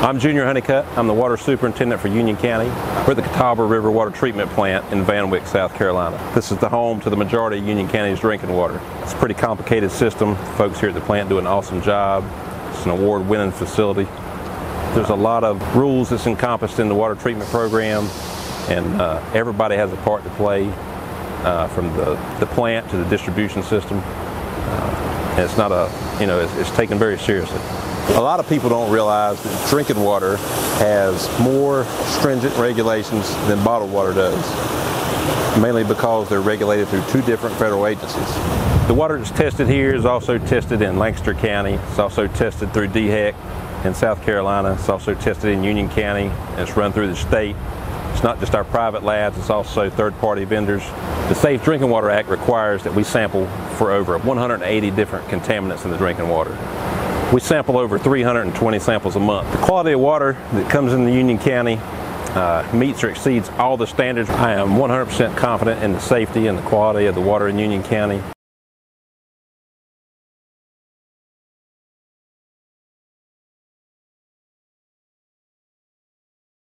I'm Junior Honeycutt. I'm the water superintendent for Union County. We're at the Catawba River Water Treatment Plant in Van Wyck, South Carolina. This is the home to the majority of Union County's drinking water. It's a pretty complicated system. Folks here at the plant do an awesome job. It's an award-winning facility. There's a lot of rules that's encompassed in the water treatment program, and uh, everybody has a part to play, uh, from the, the plant to the distribution system. Uh, and it's not a, you know, it's, it's taken very seriously. A lot of people don't realize that drinking water has more stringent regulations than bottled water does, mainly because they're regulated through two different federal agencies. The water that's tested here is also tested in Lancaster County. It's also tested through DHEC in South Carolina. It's also tested in Union County. It's run through the state. It's not just our private labs, it's also third-party vendors. The Safe Drinking Water Act requires that we sample for over 180 different contaminants in the drinking water. We sample over 320 samples a month. The quality of water that comes into Union County uh, meets or exceeds all the standards. I am 100% confident in the safety and the quality of the water in Union County.